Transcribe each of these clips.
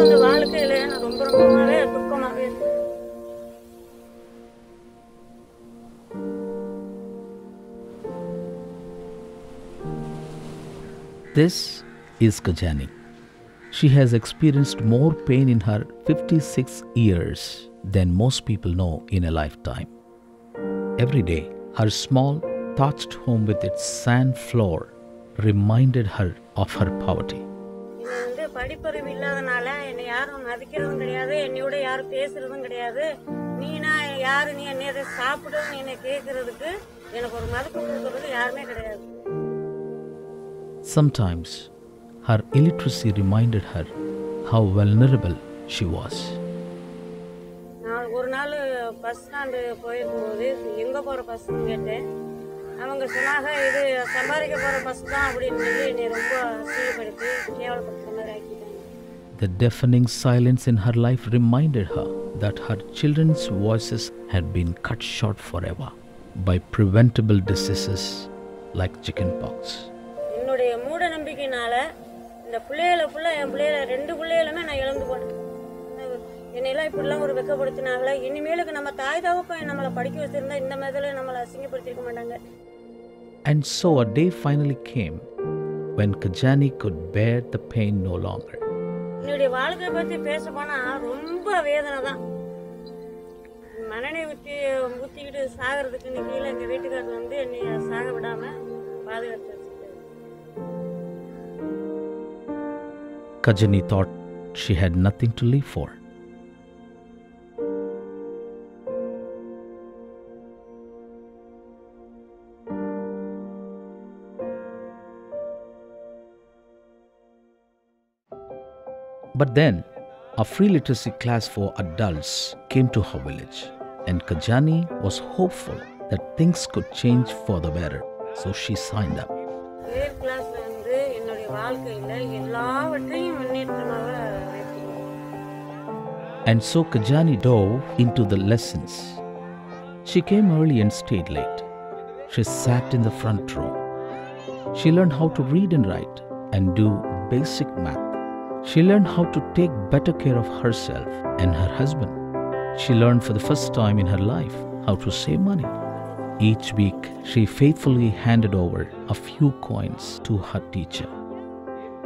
வந்து வாழ்க்கையில ரொம்ப ரொம்பவே இருக்கு This is Kajani. She has experienced more pain in her 56 years than most people know in a lifetime. Every day, her small, thatched home with its sand floor reminded her of her poverty. படிப்பறிவு இல்லாதனால என்னை யாரும் மதிக்கிறதும் கிடையாது என்னையோட யாரும் பேசுறதும் கிடையாது. நீனா யாரு நீ என்ன சாப்பிடுன்னு என்னை கேட்கறதுக்கு எனக்கு ஒரு மதிப்பு கொடுக்கறது யாருமே கிடையாது. Sometimes, her illiteracy reminded her how vulnerable she was. நான் ஒரு நாள் பஸ் ஸ்டாண்டு போயிருக்கும்போது எங்கே போகிற பஸ்ன்னு கேட்டேன். அவங்க சொன்னாங்க இது சம்பாதிக்க போகிற பஸ் தான் அப்படின்னு சொல்லி என்னை ரொம்ப அசிங்கப்படுத்தி கேவலப்படுத்துற மாதிரி ஆக்கிட்டாங்க The deafening silence in her life reminded her that her children's voices had been cut short forever by preventable diseases like chickenpox. என்னுடைய மூட நம்பிக்கையினால இந்த பிள்ளைகளை ஃபுல்லாக என் பிள்ளைகளை ரெண்டு பிள்ளைகளுமே நான் இழந்து போனேன் என்னையெல்லாம் இப்படிலாம் ஒரு வெக்கப்படுத்தினாங்களே இனிமேலுக்கு நம்ம தாய் தகப்பன் நம்மளை படிக்க வச்சிருந்தா இந்த மாதிரி நம்மளை அசிங்கப்படுத்திருக்க மாட்டாங்க And so a day finally came when Kajani could bear the pain no longer. என்னுடைய வாழ்க்கையை பற்றி பேச போனால் ரொம்ப வேதனை தான் மனநை ஊற்றி ஊற்றிக்கிட்டு சாகிறதுக்கு இன்னைக்கு கீழே எங்கள் வீட்டுக்காரர் வந்து என்னை சாக விடாமல் பாதுகாத்து Kajani thought she had nothing to live for. But then, a free literacy class for adults came to her village, and Kajani was hopeful that things could change for the better, so she signed up. And so Kajani dove into the lessons. She came early and stayed late. She sat in the front row. She learned how to read and write and do basic math. She learned how to take better care of herself and her husband. She learned for the first time in her life how to save money. Each week, she faithfully handed over a few coins to her teacher.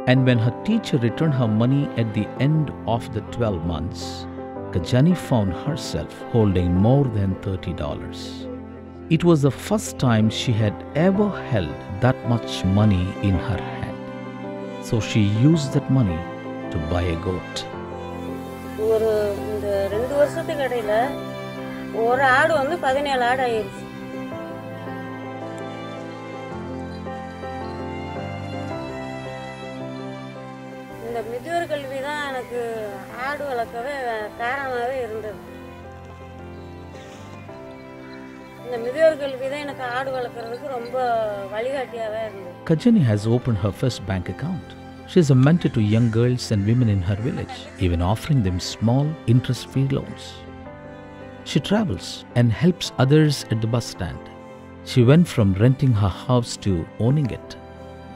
And when her teacher returned her money at the end of the 12 months, Kajani found herself holding more than $30. It was the first time she had ever held that much money in her hand. So she used that money to buy a goat. ஒரு இந்த ரெண்டு வருஷத்துக்கு இடையில ஒரு ஆடு வந்து பதினேழு ஆடு ஆயிடுச்சு இந்த முதியோர் கல்வி தான் எனக்கு ஆடு வளர்க்கவே காரணமாகவே இருந்தது இந்த முதியோர் கல்வி தான் எனக்கு ஆடு வளர்க்குறதுக்கு ரொம்ப வழிகாட்டியாகவே இருந்தது Kajani has opened her first bank account. She is a mentor to young girls and women in her village, even offering them small interest free loans. She travels and helps others at the bus stand. She went from renting her house to owning it.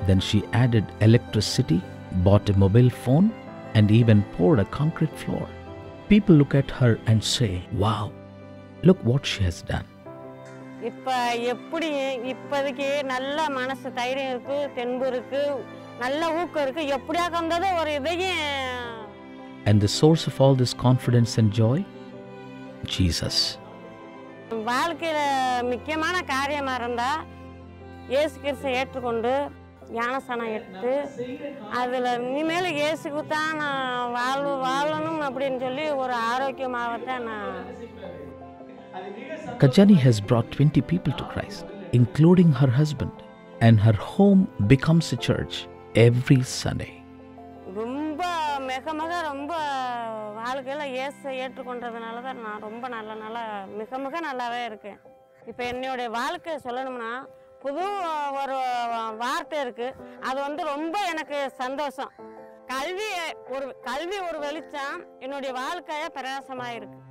Then she added electricity, bought a mobile phone, and even poured a concrete floor. People look at her and say, Wow, look what she has done. இப்போ எப்படி இப்போதைக்கு நல்ல மனசு தைரியம் இருக்கு தென்பு இருக்கு நல்ல ஊக்கம் இருக்கு எப்படியா வந்தது ஒரு இதையும் And the source of all this confidence and joy? Jesus. வாழ்க்கையில முக்கியமான காரியமா இருந்தா இயேசு கிறிஸ்தை ஏற்றுக்கொண்டு ஞானஸ்தானம் எடுத்து அதுல இனிமேல் இயேசுக்கு தான் நான் வாழ்வு வாழணும் அப்படின்னு சொல்லி ஒரு ஆரோக்கியமாகத்தான் நான் Kajani has brought 20 people to Christ, including her husband, and her home becomes a church every Sunday. ரொம்ப மிக மிக ரொம்ப வாழ்க்கையில் இயேசை ஏற்றுக்கொண்டதுனால தான் நான் ரொம்ப நல்ல நல்லா மிக மிக நல்லாவே இருக்கேன். இப்போ என்னுடைய வாழ்க்கையை சொல்லணும்னா புது ஒரு வார்த்தை இருக்குது அது வந்து ரொம்ப எனக்கு சந்தோஷம். கல்வி ஒரு கல்வி ஒரு வெளிச்சம் என்னுடைய வாழ்க்கையை பிரகாசமாக இருக்குது